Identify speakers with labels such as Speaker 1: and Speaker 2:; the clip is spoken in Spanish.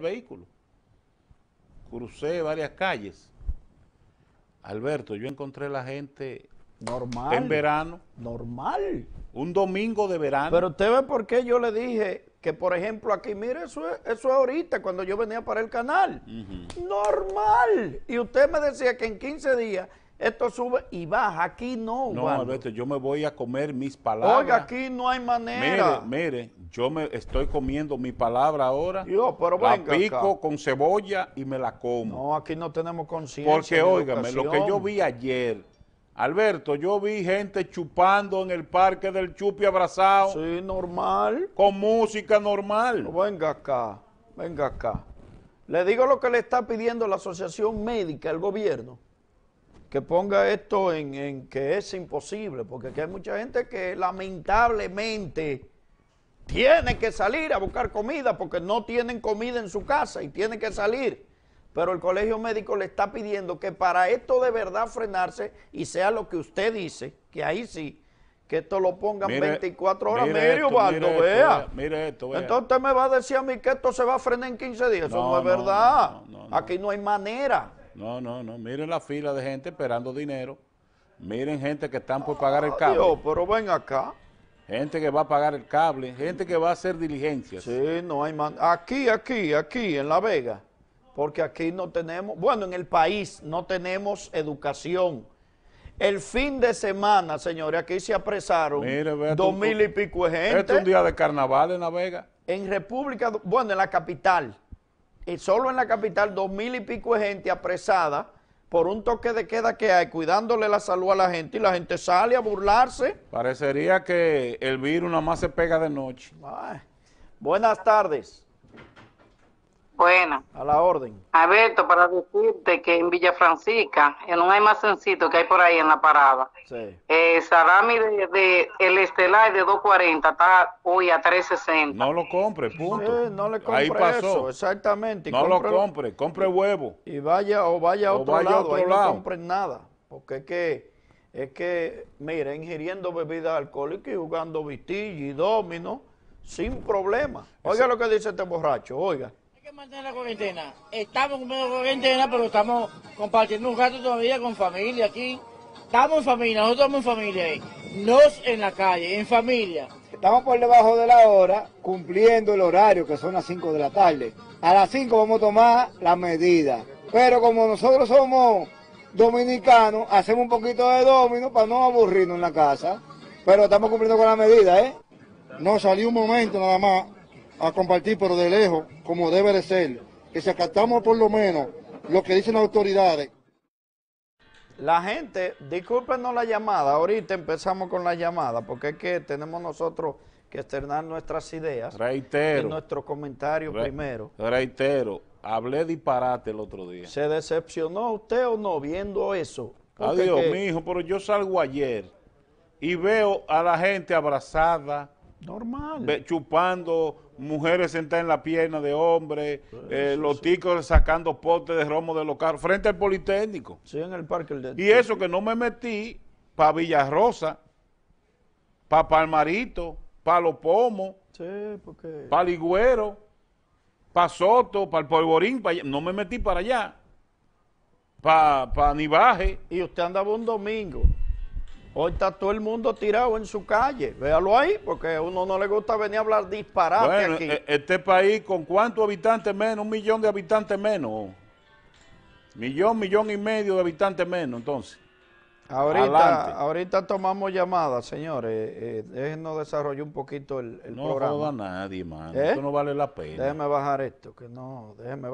Speaker 1: vehículo. Crucé varias calles. Alberto, yo encontré la gente
Speaker 2: Normal.
Speaker 1: en verano,
Speaker 2: Normal.
Speaker 1: un domingo de verano.
Speaker 2: Pero usted ve por qué yo le dije que, por ejemplo, aquí, mire, eso es, eso es ahorita, cuando yo venía para el canal. Normal. Y usted me decía que en 15 días esto sube y baja. Aquí no,
Speaker 1: no,
Speaker 2: Waldo.
Speaker 1: Alberto, yo me voy a comer mis palabras.
Speaker 2: Oiga, aquí no hay manera.
Speaker 1: Mire, mire, yo me estoy comiendo mi palabra ahora.
Speaker 2: Yo, pero
Speaker 1: la
Speaker 2: venga
Speaker 1: pico
Speaker 2: acá.
Speaker 1: con cebolla y me la como.
Speaker 2: No, aquí no tenemos conciencia.
Speaker 1: Porque, óigame, lo que yo vi ayer, Alberto, yo vi gente chupando en el parque del Chupi abrazado,
Speaker 2: Sí, normal.
Speaker 1: con música normal.
Speaker 2: Venga acá, venga acá. Le digo lo que le está pidiendo la Asociación Médica, el gobierno, que ponga esto en, en que es imposible, porque aquí hay mucha gente que lamentablemente tiene que salir a buscar comida porque no tienen comida en su casa y tiene que salir. Pero el colegio médico le está pidiendo que para esto de verdad frenarse y sea lo que usted dice, que ahí sí, que esto lo pongan
Speaker 1: Mire,
Speaker 2: 24 horas.
Speaker 1: mire
Speaker 2: Mire,
Speaker 1: esto, mire esto,
Speaker 2: vea.
Speaker 1: mire esto, vea.
Speaker 2: Entonces usted me va a decir a mí que esto se va a frenar en 15 días. Eso
Speaker 1: No,
Speaker 2: es
Speaker 1: no,
Speaker 2: verdad.
Speaker 1: no.
Speaker 2: Aquí no hay manera.
Speaker 1: No, no, no. Miren la fila de gente esperando dinero. Miren gente que están por pagar el cable.
Speaker 2: Dios, pero ven acá.
Speaker 1: Gente que va a pagar el cable. Gente que va a hacer diligencias.
Speaker 2: Sí, no hay manera. Aquí, aquí, aquí, en La Vega. Porque aquí no tenemos, bueno, en el país no tenemos educación. El fin de semana, señores, aquí se apresaron
Speaker 1: Mire, vea
Speaker 2: dos mil y pico de
Speaker 1: Este es un
Speaker 2: gente.
Speaker 1: día de carnaval en La Vega.
Speaker 2: En República, bueno, en la capital, y solo en la capital, dos mil y pico de gente apresada por un toque de queda que hay, cuidándole la salud a la gente, y la gente sale a burlarse.
Speaker 1: Parecería que el virus nada más se pega de noche.
Speaker 2: Ay, Buenas tardes,
Speaker 3: Bueno,
Speaker 2: a la orden.
Speaker 3: Alberto, para decirte que en Villa Francisca, en un almacencito que hay por ahí en la parada,
Speaker 2: Sí.
Speaker 3: eh, salami de, de el estelar de 240 está hoy a 360.
Speaker 1: No lo compre, punto.
Speaker 2: Sí, no le compre
Speaker 1: Ahí pasó.
Speaker 2: eso, exactamente.
Speaker 1: no lo compre, compre huevo.
Speaker 2: Y vaya o vaya a otro
Speaker 1: vaya a
Speaker 2: lado,
Speaker 1: otro
Speaker 2: ahí
Speaker 1: lado.
Speaker 2: no compren nada. Porque es que, es que, mira, ingiriendo bebidas alcohólicas y jugando vitilla y domino, sin problema. Oiga lo que dice este borracho, oiga.
Speaker 4: Que mantener la cuarentena. Estamos cumpliendo cuarentena, pero estamos compartiendo un rato todavía con familia aquí. Estamos en familia, nosotros estamos en familia ahí. No en la calle, en familia.
Speaker 5: Estamos por debajo de la hora cumpliendo el horario que son las 5 de la tarde. A las 5 vamos a tomar las medidas. Pero como nosotros somos dominicanos, hacemos un poquito de domino para no aburrirnos en la casa. Pero estamos cumpliendo con la medida, ¿eh?
Speaker 6: No, salí un momento nada más a compartir, pero de lejos, como debe de ser. Que si acatamos por lo menos lo que dicen las autoridades.
Speaker 2: La gente, discúlpenos la llamada, ahorita empezamos con la llamada, porque es que tenemos nosotros que externar nuestras ideas y
Speaker 1: Reitero.
Speaker 2: nuestros comentarios
Speaker 1: re-
Speaker 2: primero.
Speaker 1: Reitero. Hablé disparate el otro día.
Speaker 2: ¿Se decepcionó usted o no viendo eso? Porque
Speaker 1: Adiós,
Speaker 2: que-
Speaker 1: mi hijo, pero yo salgo ayer y veo a la gente abrazada,
Speaker 2: Normal.
Speaker 1: chupando, mujeres sentadas en la pierna de hombres, eh, los ticos sacando potes de romo de los carros, frente al Politécnico.
Speaker 2: Sí, en el parque. el de-
Speaker 1: Y eso que no me metí para Villarrosa, para Palmarito, para Los Pomos,
Speaker 2: Sí, porque...
Speaker 1: para Ligüero, para Soto, para el Polvorín, pa' no me metí para allá, para pa Nivaje.
Speaker 2: Y usted andaba un domingo. Hoy está todo el mundo tirado en su calle. Véalo ahí, porque a uno no le gusta venir a hablar disparate
Speaker 1: Bueno,
Speaker 2: aquí.
Speaker 1: e- este país con cuántos habitantes menos, un millón de habitantes menos. Millón, millón y medio de habitantes menos, entonces.
Speaker 2: ahorita,
Speaker 1: adelante.
Speaker 2: ahorita tomamos llamadas, señores. Eh, déjenos desarrollar un poquito el, el
Speaker 1: No
Speaker 2: programa.
Speaker 1: joda a nadie, mano.
Speaker 2: ¿Eh?
Speaker 1: Esto no vale la pena.
Speaker 2: Déjeme bajar esto, que no, déjeme